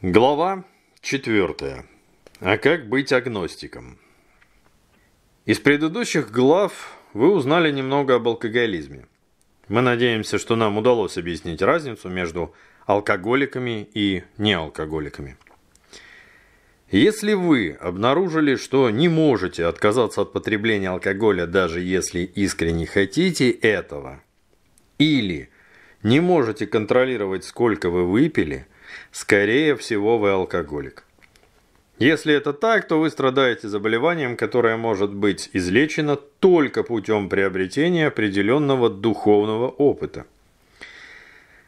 Глава 4. А как быть агностиком? Из предыдущих глав вы узнали немного об алкоголизме. Мы надеемся, что нам удалось объяснить разницу между алкоголиками и неалкоголиками. Если вы обнаружили, что не можете отказаться от потребления алкоголя, даже если искренне хотите этого, или не можете контролировать, сколько вы выпили – Скорее всего, вы алкоголик. Если это так, то вы страдаете заболеванием, которое может быть излечено только путем приобретения определенного духовного опыта.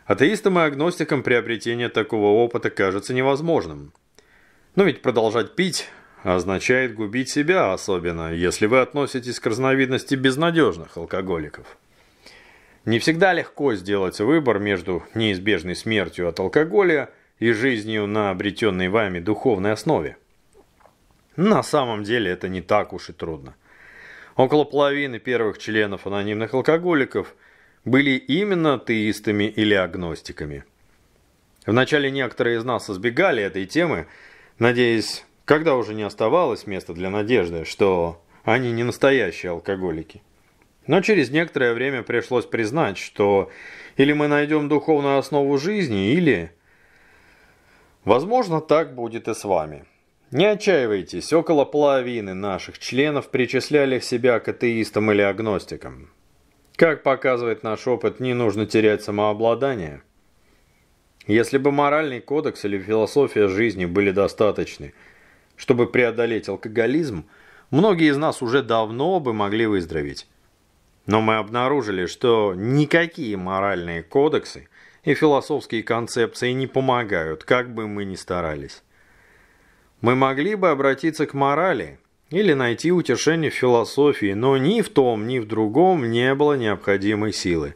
Атеистам и агностикам приобретение такого опыта кажется невозможным. Но ведь продолжать пить означает губить себя, особенно если вы относитесь к разновидности безнадежных алкоголиков. Не всегда легко сделать выбор между неизбежной смертью от алкоголя и жизнью на обретенной вами духовной основе. На самом деле это не так уж и трудно. Около половины первых членов анонимных алкоголиков были именно атеистами или агностиками. Вначале некоторые из нас избегали этой темы, надеясь, когда уже не оставалось места для надежды, что они не настоящие алкоголики. Но через некоторое время пришлось признать, что или мы найдем духовную основу жизни, или Возможно, так будет и с вами. Не отчаивайтесь, около половины наших членов причисляли себя к атеистам или агностикам. Как показывает наш опыт, не нужно терять самообладание. Если бы моральный кодекс или философия жизни были достаточны, чтобы преодолеть алкоголизм, многие из нас уже давно бы могли выздороветь. Но мы обнаружили, что никакие моральные кодексы и философские концепции не помогают, как бы мы ни старались. Мы могли бы обратиться к морали или найти утешение в философии, но ни в том, ни в другом не было необходимой силы,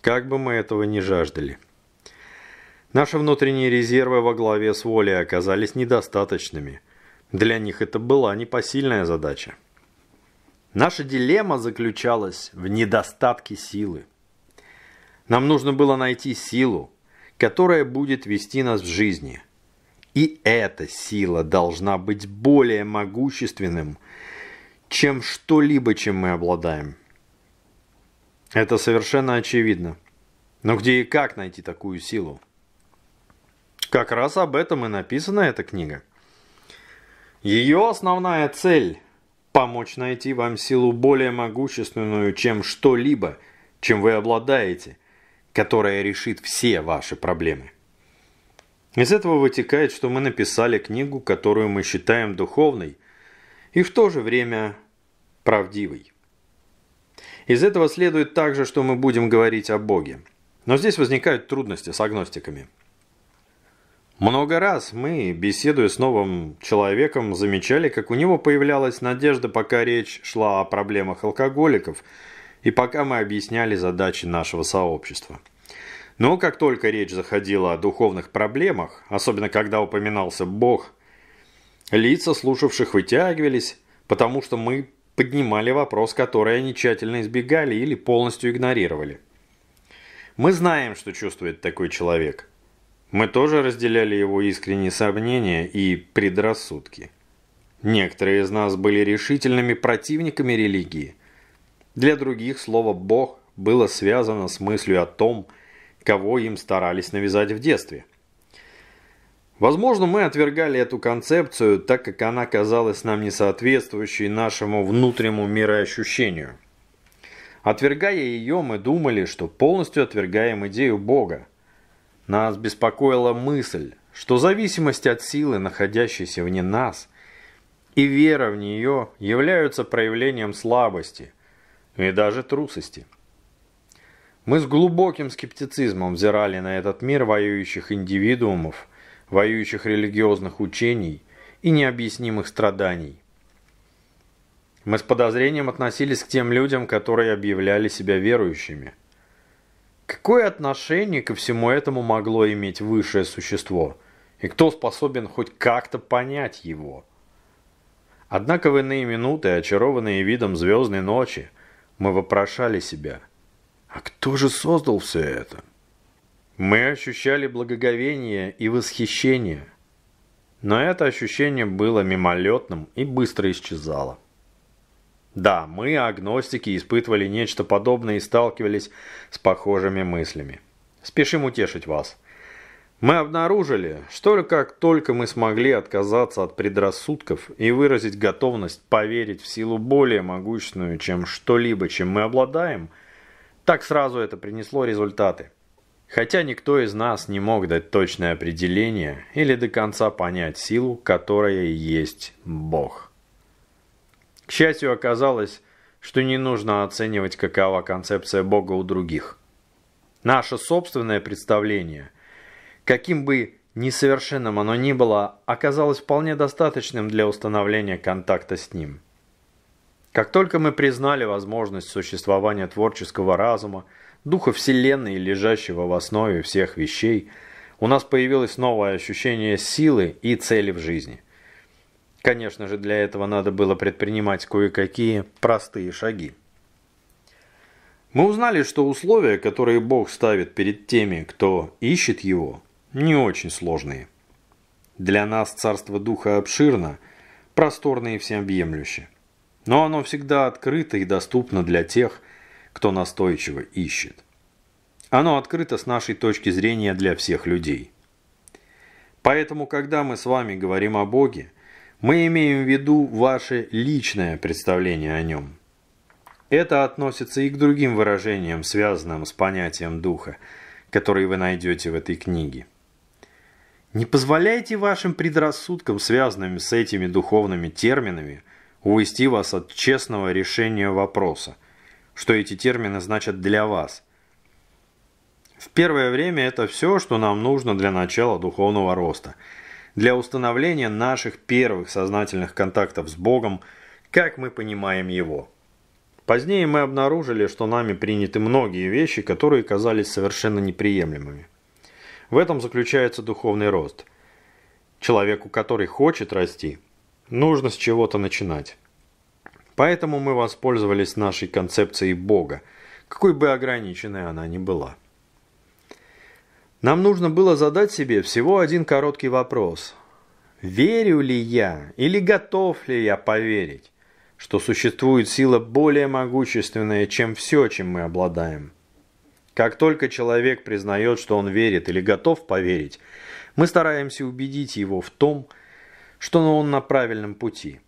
как бы мы этого ни жаждали. Наши внутренние резервы во главе с волей оказались недостаточными. Для них это была непосильная задача. Наша дилемма заключалась в недостатке силы. Нам нужно было найти силу, которая будет вести нас в жизни. И эта сила должна быть более могущественным, чем что-либо, чем мы обладаем. Это совершенно очевидно. Но где и как найти такую силу? Как раз об этом и написана эта книга. Ее основная цель – помочь найти вам силу более могущественную, чем что-либо, чем вы обладаете – которая решит все ваши проблемы. Из этого вытекает, что мы написали книгу, которую мы считаем духовной и в то же время правдивой. Из этого следует также, что мы будем говорить о Боге. Но здесь возникают трудности с агностиками. Много раз мы, беседуя с новым человеком, замечали, как у него появлялась надежда, пока речь шла о проблемах алкоголиков – и пока мы объясняли задачи нашего сообщества. Но как только речь заходила о духовных проблемах, особенно когда упоминался Бог, лица слушавших вытягивались, потому что мы поднимали вопрос, который они тщательно избегали или полностью игнорировали. Мы знаем, что чувствует такой человек. Мы тоже разделяли его искренние сомнения и предрассудки. Некоторые из нас были решительными противниками религии – для других слово «бог» было связано с мыслью о том, кого им старались навязать в детстве. Возможно, мы отвергали эту концепцию, так как она казалась нам несоответствующей нашему внутреннему мироощущению. Отвергая ее, мы думали, что полностью отвергаем идею Бога. Нас беспокоила мысль, что зависимость от силы, находящейся вне нас, и вера в нее являются проявлением слабости – и даже трусости. Мы с глубоким скептицизмом взирали на этот мир воюющих индивидуумов, воюющих религиозных учений и необъяснимых страданий. Мы с подозрением относились к тем людям, которые объявляли себя верующими. Какое отношение ко всему этому могло иметь высшее существо? И кто способен хоть как-то понять его? Однако в иные минуты, очарованные видом звездной ночи, мы вопрошали себя, а кто же создал все это? Мы ощущали благоговение и восхищение, Но это ощущение было мимолетным и быстро исчезало. Да, мы, агностики, испытывали нечто подобное и сталкивались с похожими мыслями. Спешим утешить вас. Мы обнаружили, что как только мы смогли отказаться от предрассудков и выразить готовность поверить в силу более могущественную, чем что-либо, чем мы обладаем, так сразу это принесло результаты. Хотя никто из нас не мог дать точное определение или до конца понять силу, которая есть Бог. К счастью, оказалось, что не нужно оценивать, какова концепция Бога у других. Наше собственное представление, каким бы несовершенным оно ни было, оказалось вполне достаточным для установления контакта с Ним. Как только мы признали возможность существования творческого разума, духа Вселенной, лежащего в основе всех вещей, у нас появилось новое ощущение силы и цели в жизни. Конечно же, для этого надо было предпринимать кое-какие простые шаги. Мы узнали, что условия, которые Бог ставит перед теми, кто ищет Его, не очень сложные. Для нас Царство Духа обширно, просторно и всеобъемлюще. Но оно всегда открыто и доступно для тех, кто настойчиво ищет. Оно открыто с нашей точки зрения для всех людей. Поэтому, когда мы с вами говорим о Боге, мы имеем в виду ваше личное представление о нем. Это относится и к другим выражениям, связанным с понятием духа, которые вы найдете в этой книге. Не позволяйте вашим предрассудкам, связанным с этими духовными терминами, увести вас от честного решения вопроса, что эти термины значат для вас. В первое время это все, что нам нужно для начала духовного роста – для установления наших первых сознательных контактов с Богом, как мы понимаем Его. Позднее мы обнаружили, что нами приняты многие вещи, которые казались совершенно неприемлемыми. В этом заключается духовный рост. Человеку, который хочет расти, нужно с чего-то начинать. Поэтому мы воспользовались нашей концепцией Бога, какой бы ограниченной она ни была. Нам нужно было задать себе всего один короткий вопрос. Верю ли я или готов ли я поверить, что существует сила более могущественная, чем все, чем мы обладаем? Как только человек признает, что он верит или готов поверить, мы стараемся убедить его в том, что он на правильном пути.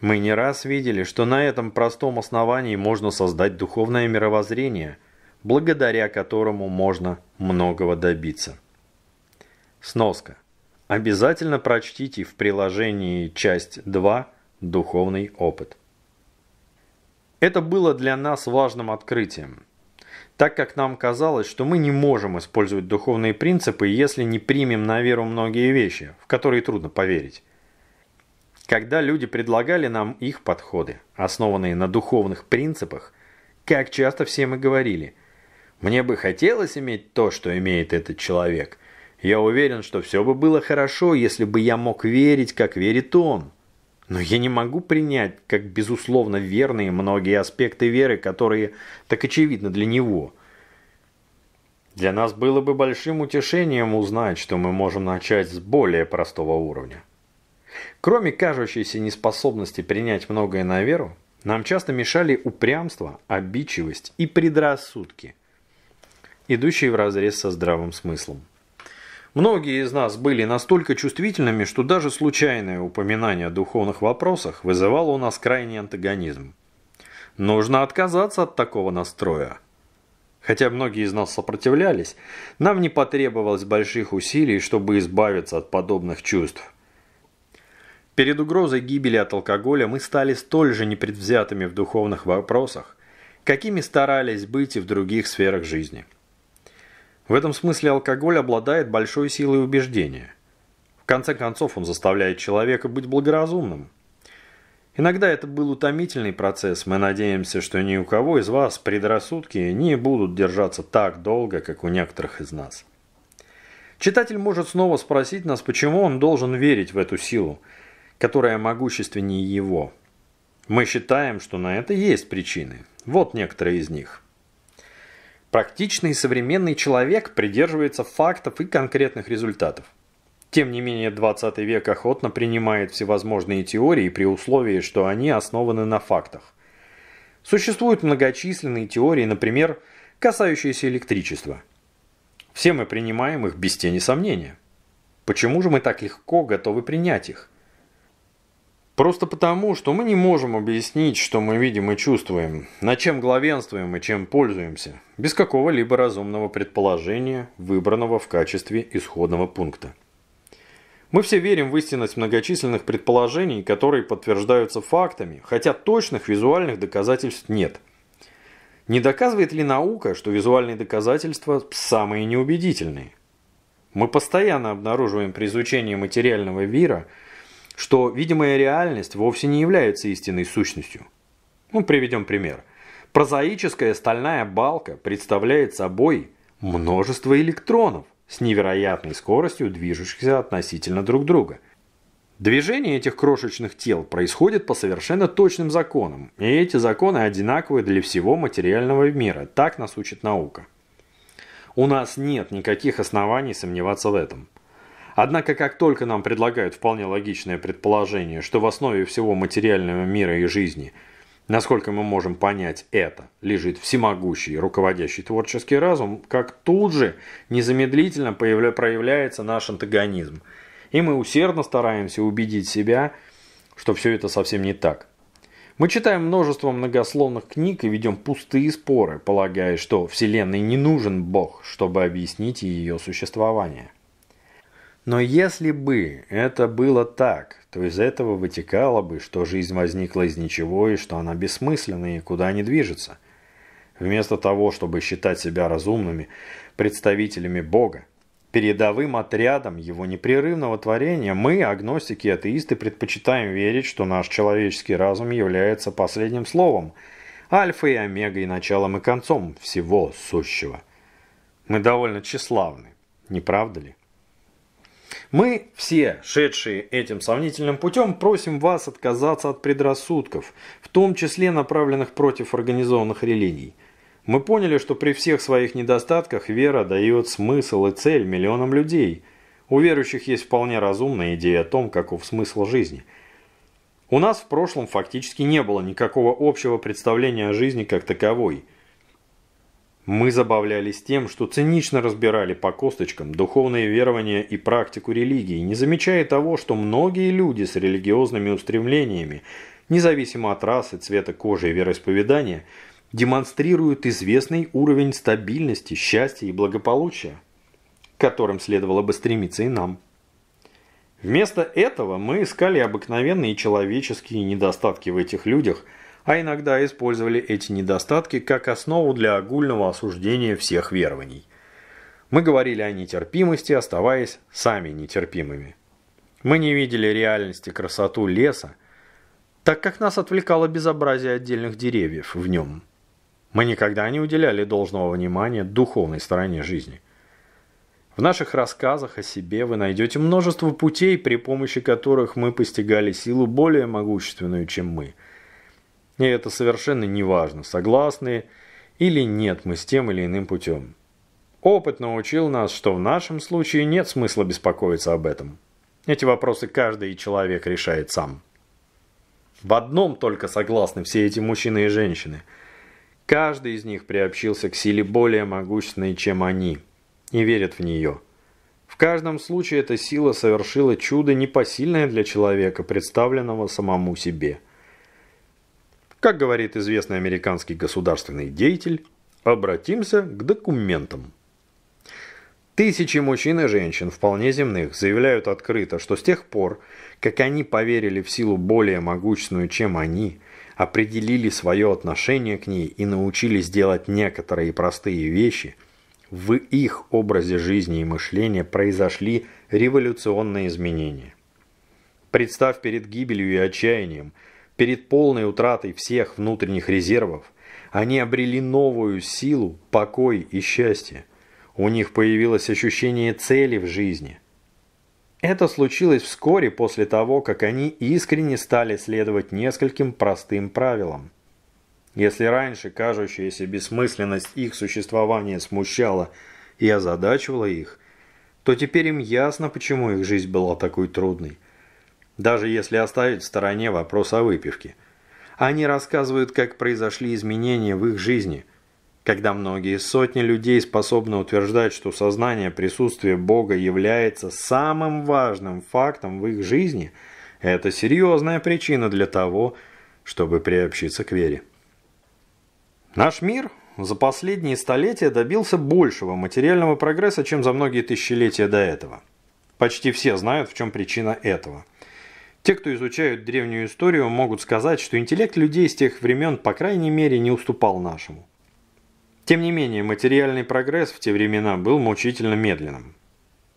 Мы не раз видели, что на этом простом основании можно создать духовное мировоззрение – благодаря которому можно многого добиться. Сноска. Обязательно прочтите в приложении часть 2 «Духовный опыт». Это было для нас важным открытием, так как нам казалось, что мы не можем использовать духовные принципы, если не примем на веру многие вещи, в которые трудно поверить. Когда люди предлагали нам их подходы, основанные на духовных принципах, как часто все мы говорили – мне бы хотелось иметь то, что имеет этот человек. Я уверен, что все бы было хорошо, если бы я мог верить, как верит он. Но я не могу принять, как безусловно верные многие аспекты веры, которые так очевидны для него. Для нас было бы большим утешением узнать, что мы можем начать с более простого уровня. Кроме кажущейся неспособности принять многое на веру, нам часто мешали упрямство, обидчивость и предрассудки – идущие вразрез со здравым смыслом. Многие из нас были настолько чувствительными, что даже случайное упоминание о духовных вопросах вызывало у нас крайний антагонизм. Нужно отказаться от такого настроя. Хотя многие из нас сопротивлялись, нам не потребовалось больших усилий, чтобы избавиться от подобных чувств. Перед угрозой гибели от алкоголя мы стали столь же непредвзятыми в духовных вопросах, какими старались быть и в других сферах жизни. В этом смысле алкоголь обладает большой силой убеждения. В конце концов, он заставляет человека быть благоразумным. Иногда это был утомительный процесс. Мы надеемся, что ни у кого из вас предрассудки не будут держаться так долго, как у некоторых из нас. Читатель может снова спросить нас, почему он должен верить в эту силу, которая могущественнее его. Мы считаем, что на это есть причины. Вот некоторые из них. Практичный современный человек придерживается фактов и конкретных результатов. Тем не менее, 20 век охотно принимает всевозможные теории при условии, что они основаны на фактах. Существуют многочисленные теории, например, касающиеся электричества. Все мы принимаем их без тени сомнения. Почему же мы так легко готовы принять их? Просто потому, что мы не можем объяснить, что мы видим и чувствуем, над чем главенствуем и чем пользуемся, без какого-либо разумного предположения, выбранного в качестве исходного пункта. Мы все верим в истинность многочисленных предположений, которые подтверждаются фактами, хотя точных визуальных доказательств нет. Не доказывает ли наука, что визуальные доказательства самые неубедительные? Мы постоянно обнаруживаем при изучении материального мира, что видимая реальность вовсе не является истинной сущностью. Ну, приведем пример. Прозаическая стальная балка представляет собой множество электронов – с невероятной скоростью движущихся относительно друг друга. Движение этих крошечных тел происходит по совершенно точным законам, и эти законы одинаковы для всего материального мира, так нас учит наука. У нас нет никаких оснований сомневаться в этом. Однако, как только нам предлагают вполне логичное предположение, что в основе всего материального мира и жизни – Насколько мы можем понять это, лежит всемогущий руководящий творческий разум, как тут же незамедлительно проявляется наш антагонизм. И мы усердно стараемся убедить себя, что все это совсем не так. Мы читаем множество многословных книг и ведем пустые споры, полагая, что Вселенной не нужен Бог, чтобы объяснить ее существование. Но если бы это было так, то из этого вытекало бы, что жизнь возникла из ничего и что она бессмысленна и куда не движется. Вместо того, чтобы считать себя разумными представителями Бога, передовым отрядом его непрерывного творения, мы, агностики и атеисты, предпочитаем верить, что наш человеческий разум является последним словом, альфой и омегой, началом и концом всего сущего. Мы довольно тщеславны, не правда ли? Мы все, шедшие этим сомнительным путем, просим вас отказаться от предрассудков, в том числе направленных против организованных религий. Мы поняли, что при всех своих недостатках вера дает смысл и цель миллионам людей. У верующих есть вполне разумная идея о том, каков смысл жизни. У нас в прошлом фактически не было никакого общего представления о жизни как таковой – мы забавлялись тем, что цинично разбирали по косточкам духовные верования и практику религии, не замечая того, что многие люди с религиозными устремлениями, независимо от расы, цвета кожи и вероисповедания, демонстрируют известный уровень стабильности, счастья и благополучия, к которым следовало бы стремиться и нам. Вместо этого мы искали обыкновенные человеческие недостатки в этих людях – а иногда использовали эти недостатки как основу для огульного осуждения всех верований. Мы говорили о нетерпимости, оставаясь сами нетерпимыми. Мы не видели реальности красоту леса, так как нас отвлекало безобразие отдельных деревьев в нем. Мы никогда не уделяли должного внимания духовной стороне жизни. В наших рассказах о себе вы найдете множество путей, при помощи которых мы постигали силу более могущественную, чем мы – и это совершенно не важно, согласны или нет мы с тем или иным путем. Опыт научил нас, что в нашем случае нет смысла беспокоиться об этом. Эти вопросы каждый человек решает сам. В одном только согласны все эти мужчины и женщины. Каждый из них приобщился к силе более могущественной, чем они, и верит в нее. В каждом случае эта сила совершила чудо непосильное для человека, представленного самому себе – как говорит известный американский государственный деятель, обратимся к документам. Тысячи мужчин и женщин, вполне земных, заявляют открыто, что с тех пор, как они поверили в силу более могущественную, чем они, определили свое отношение к ней и научились делать некоторые простые вещи, в их образе жизни и мышления произошли революционные изменения. Представь перед гибелью и отчаянием – Перед полной утратой всех внутренних резервов они обрели новую силу, покой и счастье. У них появилось ощущение цели в жизни. Это случилось вскоре после того, как они искренне стали следовать нескольким простым правилам. Если раньше кажущаяся бессмысленность их существования смущала и озадачивала их, то теперь им ясно, почему их жизнь была такой трудной. Даже если оставить в стороне вопрос о выпивке. Они рассказывают, как произошли изменения в их жизни, когда многие сотни людей способны утверждать, что сознание присутствия Бога является самым важным фактом в их жизни, это серьезная причина для того, чтобы приобщиться к вере. Наш мир за последние столетия добился большего материального прогресса, чем за многие тысячелетия до этого. Почти все знают, в чем причина этого. Те, кто изучают древнюю историю, могут сказать, что интеллект людей с тех времен, по крайней мере, не уступал нашему. Тем не менее, материальный прогресс в те времена был мучительно медленным.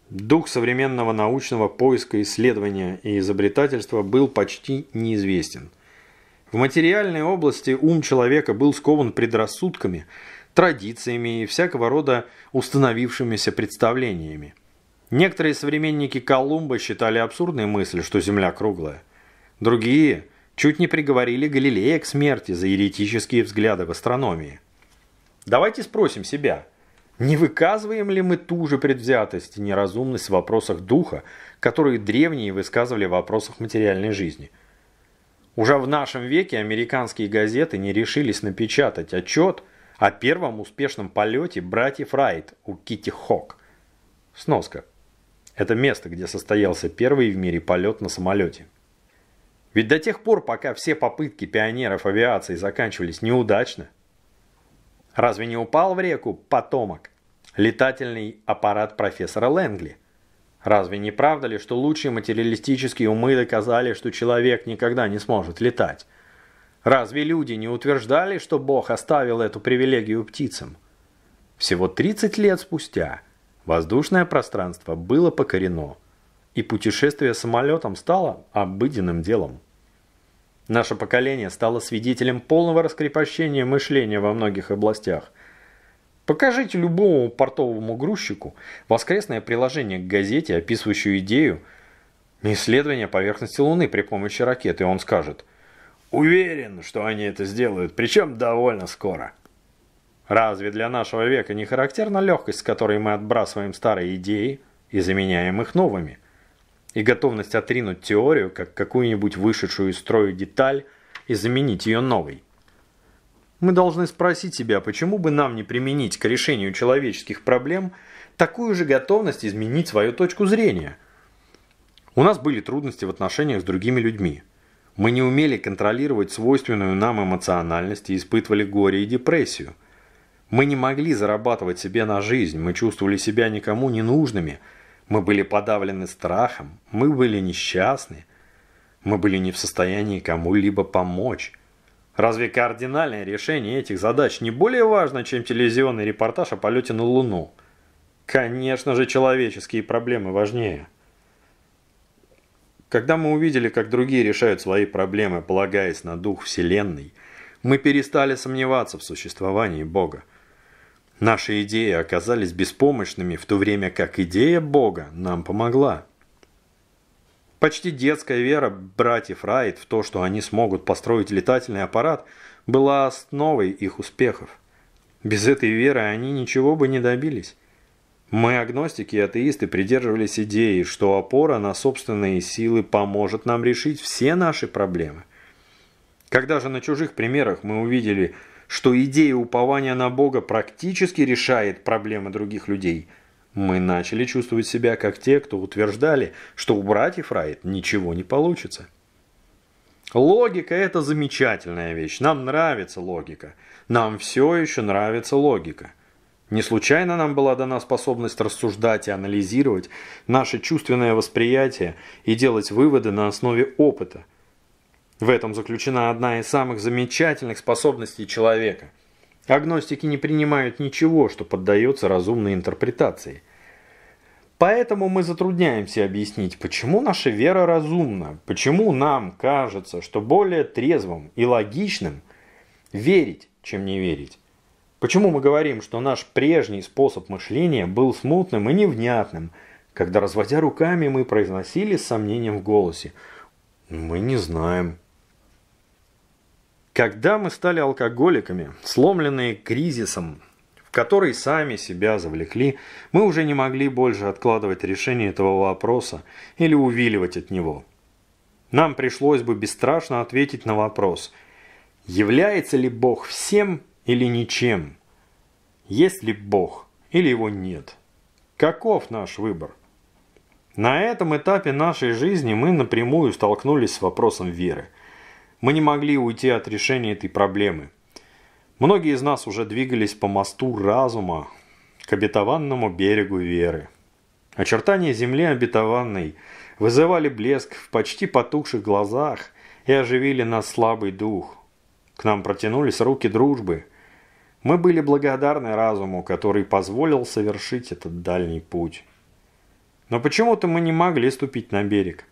Дух современного научного поиска, исследования и изобретательства был почти неизвестен – в материальной области ум человека был скован предрассудками, традициями и всякого рода установившимися представлениями. Некоторые современники Колумба считали абсурдной мысль, что Земля круглая. Другие чуть не приговорили Галилея к смерти за еретические взгляды в астрономии. Давайте спросим себя, не выказываем ли мы ту же предвзятость и неразумность в вопросах духа, которые древние высказывали в вопросах материальной жизни – уже в нашем веке американские газеты не решились напечатать отчет о первом успешном полете братьев Райт у Китти Хок. Сноска. Это место, где состоялся первый в мире полет на самолете. Ведь до тех пор, пока все попытки пионеров авиации заканчивались неудачно, разве не упал в реку потомок, летательный аппарат профессора Лэнгли? Разве не правда ли, что лучшие материалистические умы доказали, что человек никогда не сможет летать? Разве люди не утверждали, что Бог оставил эту привилегию птицам? Всего 30 лет спустя воздушное пространство было покорено, и путешествие самолетом стало обыденным делом. Наше поколение стало свидетелем полного раскрепощения мышления во многих областях – Покажите любому портовому грузчику воскресное приложение к газете, описывающее идею исследования поверхности Луны при помощи ракеты, и он скажет «Уверен, что они это сделают, причем довольно скоро». Разве для нашего века не характерна легкость, с которой мы отбрасываем старые идеи и заменяем их новыми? И готовность отринуть теорию, как какую-нибудь вышедшую из строя деталь, и заменить ее новой? Мы должны спросить себя, почему бы нам не применить к решению человеческих проблем такую же готовность изменить свою точку зрения. У нас были трудности в отношениях с другими людьми. Мы не умели контролировать свойственную нам эмоциональность и испытывали горе и депрессию. Мы не могли зарабатывать себе на жизнь, мы чувствовали себя никому не нужными, мы были подавлены страхом, мы были несчастны, мы были не в состоянии кому-либо помочь. Разве кардинальное решение этих задач не более важно, чем телевизионный репортаж о полете на Луну? Конечно же, человеческие проблемы важнее. Когда мы увидели, как другие решают свои проблемы, полагаясь на дух Вселенной, мы перестали сомневаться в существовании Бога. Наши идеи оказались беспомощными, в то время как идея Бога нам помогла. Почти детская вера братьев Райт в то, что они смогут построить летательный аппарат, была основой их успехов. Без этой веры они ничего бы не добились. Мы, агностики и атеисты, придерживались идеи, что опора на собственные силы поможет нам решить все наши проблемы. Когда же на чужих примерах мы увидели, что идея упования на Бога практически решает проблемы других людей – мы начали чувствовать себя как те, кто утверждали, что у братьев Райт ничего не получится. Логика – это замечательная вещь. Нам нравится логика. Нам все еще нравится логика. Не случайно нам была дана способность рассуждать и анализировать наше чувственное восприятие и делать выводы на основе опыта. В этом заключена одна из самых замечательных способностей человека – Агностики не принимают ничего, что поддается разумной интерпретации. Поэтому мы затрудняемся объяснить, почему наша вера разумна, почему нам кажется, что более трезвым и логичным верить, чем не верить. Почему мы говорим, что наш прежний способ мышления был смутным и невнятным, когда, разводя руками, мы произносили с сомнением в голосе «Мы не знаем». Когда мы стали алкоголиками, сломленные кризисом, в который сами себя завлекли, мы уже не могли больше откладывать решение этого вопроса или увиливать от него. Нам пришлось бы бесстрашно ответить на вопрос, является ли Бог всем или ничем? Есть ли Бог или его нет? Каков наш выбор? На этом этапе нашей жизни мы напрямую столкнулись с вопросом веры. Мы не могли уйти от решения этой проблемы. Многие из нас уже двигались по мосту разума к обетованному берегу веры. Очертания земли обетованной вызывали блеск в почти потухших глазах и оживили нас слабый дух. К нам протянулись руки дружбы. Мы были благодарны разуму, который позволил совершить этот дальний путь. Но почему-то мы не могли ступить на берег.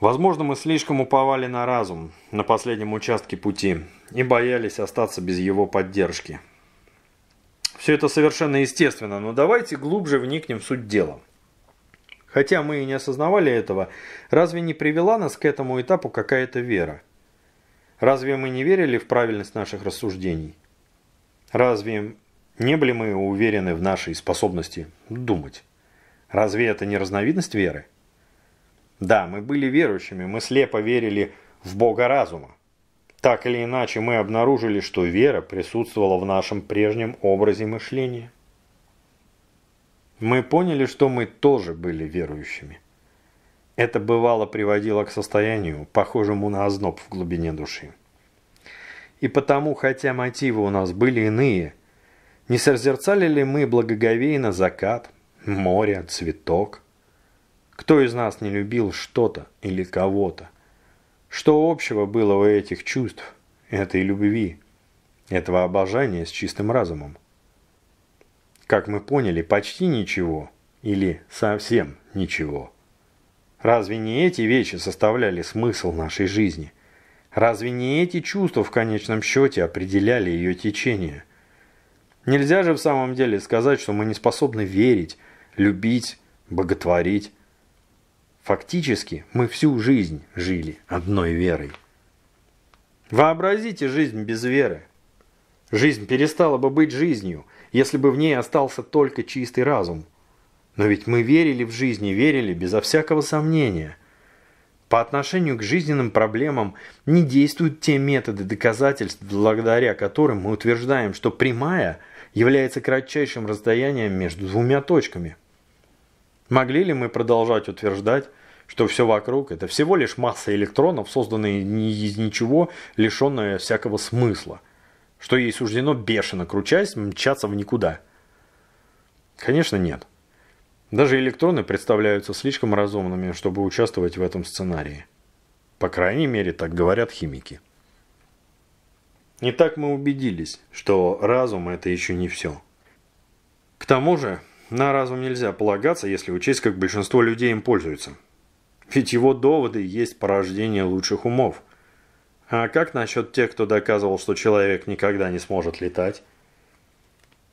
Возможно, мы слишком уповали на разум на последнем участке пути и боялись остаться без его поддержки. Все это совершенно естественно, но давайте глубже вникнем в суть дела. Хотя мы и не осознавали этого, разве не привела нас к этому этапу какая-то вера? Разве мы не верили в правильность наших рассуждений? Разве не были мы уверены в нашей способности думать? Разве это не разновидность веры? Да, мы были верующими, мы слепо верили в Бога разума. Так или иначе, мы обнаружили, что вера присутствовала в нашем прежнем образе мышления. Мы поняли, что мы тоже были верующими. Это бывало приводило к состоянию, похожему на озноб в глубине души. И потому, хотя мотивы у нас были иные, не созерцали ли мы благоговейно закат, море, цветок. Кто из нас не любил что-то или кого-то? Что общего было у этих чувств, этой любви, этого обожания с чистым разумом? Как мы поняли, почти ничего или совсем ничего. Разве не эти вещи составляли смысл нашей жизни? Разве не эти чувства в конечном счете определяли ее течение? Нельзя же в самом деле сказать, что мы не способны верить, любить, боготворить. Фактически мы всю жизнь жили одной верой. Вообразите жизнь без веры. Жизнь перестала бы быть жизнью, если бы в ней остался только чистый разум. Но ведь мы верили в жизнь и верили безо всякого сомнения. По отношению к жизненным проблемам не действуют те методы доказательств, благодаря которым мы утверждаем, что прямая является кратчайшим расстоянием между двумя точками – Могли ли мы продолжать утверждать, что все вокруг – это всего лишь масса электронов, созданные из ничего, лишенная всякого смысла, что ей суждено бешено, кручаясь, мчаться в никуда? Конечно, нет. Даже электроны представляются слишком разумными, чтобы участвовать в этом сценарии. По крайней мере, так говорят химики. И так мы убедились, что разум – это еще не все. К тому же, на разум нельзя полагаться, если учесть, как большинство людей им пользуются. Ведь его доводы есть порождение лучших умов. А как насчет тех, кто доказывал, что человек никогда не сможет летать?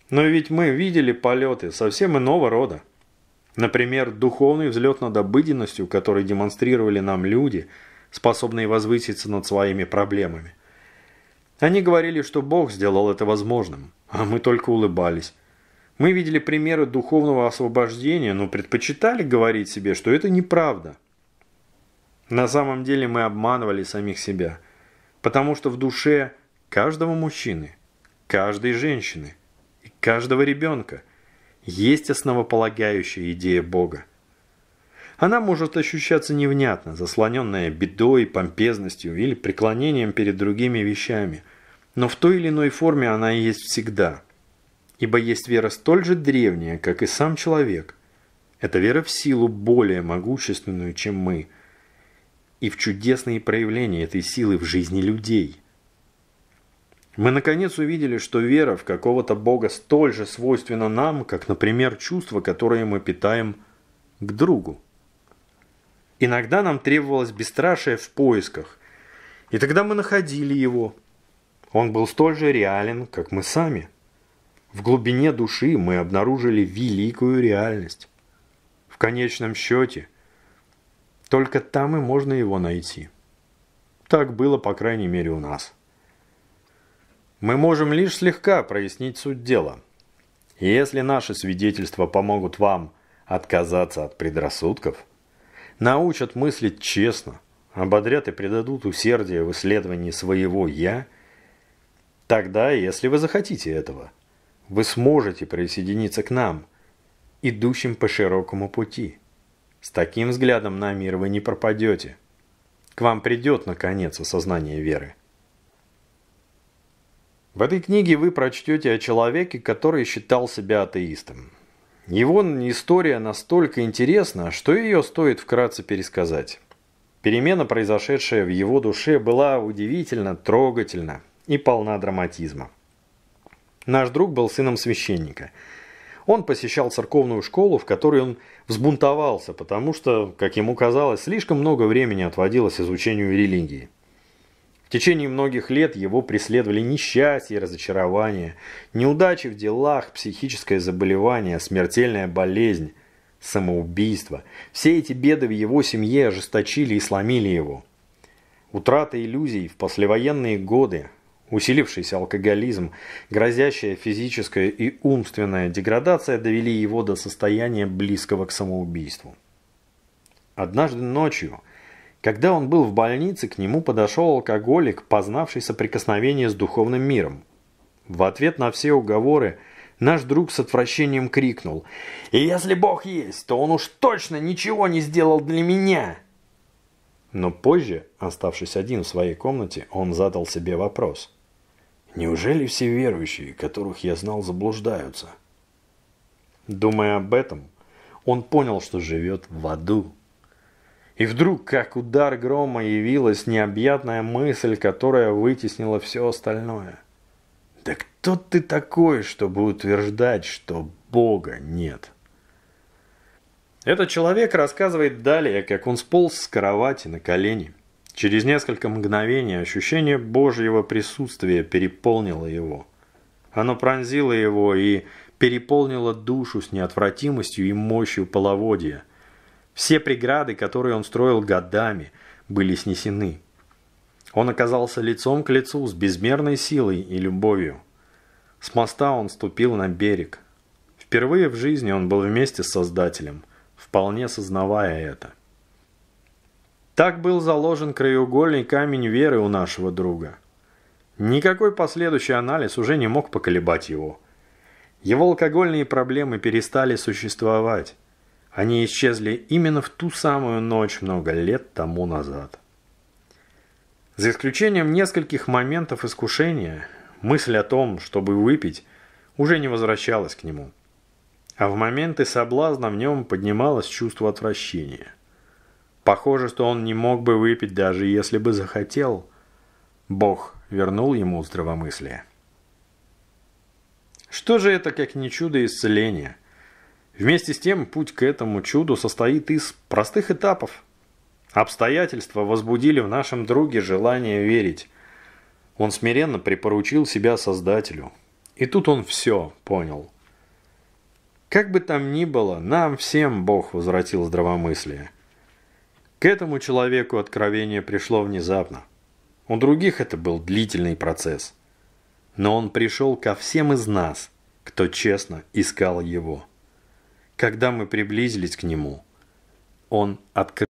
Но ведь мы видели полеты совсем иного рода. Например, духовный взлет над обыденностью, который демонстрировали нам люди, способные возвыситься над своими проблемами. Они говорили, что Бог сделал это возможным, а мы только улыбались. Мы видели примеры духовного освобождения, но предпочитали говорить себе, что это неправда. На самом деле мы обманывали самих себя, потому что в душе каждого мужчины, каждой женщины и каждого ребенка есть основополагающая идея Бога. Она может ощущаться невнятно, заслоненная бедой, помпезностью или преклонением перед другими вещами, но в той или иной форме она есть всегда – ибо есть вера столь же древняя, как и сам человек. Это вера в силу более могущественную, чем мы, и в чудесные проявления этой силы в жизни людей. Мы наконец увидели, что вера в какого-то Бога столь же свойственна нам, как, например, чувства, которые мы питаем к другу. Иногда нам требовалось бесстрашие в поисках, и тогда мы находили его. Он был столь же реален, как мы сами. В глубине души мы обнаружили великую реальность. В конечном счете, только там и можно его найти. Так было, по крайней мере, у нас. Мы можем лишь слегка прояснить суть дела. Если наши свидетельства помогут вам отказаться от предрассудков, научат мыслить честно, ободрят и придадут усердие в исследовании своего «я», тогда, если вы захотите этого, вы сможете присоединиться к нам, идущим по широкому пути. С таким взглядом на мир вы не пропадете. К вам придет, наконец, осознание веры. В этой книге вы прочтете о человеке, который считал себя атеистом. Его история настолько интересна, что ее стоит вкратце пересказать. Перемена, произошедшая в его душе, была удивительно, трогательна и полна драматизма. Наш друг был сыном священника. Он посещал церковную школу, в которой он взбунтовался, потому что, как ему казалось, слишком много времени отводилось изучению религии. В течение многих лет его преследовали несчастье, разочарование, неудачи в делах, психическое заболевание, смертельная болезнь, самоубийство. Все эти беды в его семье ожесточили и сломили его. Утрата иллюзий в послевоенные годы, усилившийся алкоголизм, грозящая физическая и умственная деградация довели его до состояния близкого к самоубийству. Однажды ночью – когда он был в больнице, к нему подошел алкоголик, познавший соприкосновение с духовным миром. В ответ на все уговоры наш друг с отвращением крикнул «И если Бог есть, то он уж точно ничего не сделал для меня!» Но позже, оставшись один в своей комнате, он задал себе вопрос. «Неужели все верующие, которых я знал, заблуждаются?» Думая об этом, он понял, что живет в аду. И вдруг, как удар грома, явилась необъятная мысль, которая вытеснила все остальное. Да кто ты такой, чтобы утверждать, что Бога нет? Этот человек рассказывает далее, как он сполз с кровати на колени. Через несколько мгновений ощущение Божьего присутствия переполнило его. Оно пронзило его и переполнило душу с неотвратимостью и мощью половодья – все преграды, которые он строил годами, были снесены. Он оказался лицом к лицу с безмерной силой и любовью. С моста он ступил на берег. Впервые в жизни он был вместе с Создателем, вполне сознавая это. Так был заложен краеугольный камень веры у нашего друга. Никакой последующий анализ уже не мог поколебать его. Его алкогольные проблемы перестали существовать. Они исчезли именно в ту самую ночь много лет тому назад. За исключением нескольких моментов искушения, мысль о том, чтобы выпить, уже не возвращалась к нему. А в моменты соблазна в нем поднималось чувство отвращения. Похоже, что он не мог бы выпить, даже если бы захотел. Бог вернул ему здравомыслие. Что же это, как не чудо исцеления? Вместе с тем, путь к этому чуду состоит из простых этапов. Обстоятельства возбудили в нашем друге желание верить. Он смиренно припоручил себя Создателю. И тут он все понял. Как бы там ни было, нам всем Бог возвратил здравомыслие. К этому человеку откровение пришло внезапно. У других это был длительный процесс. Но он пришел ко всем из нас, кто честно искал его. Когда мы приблизились к нему, он открыл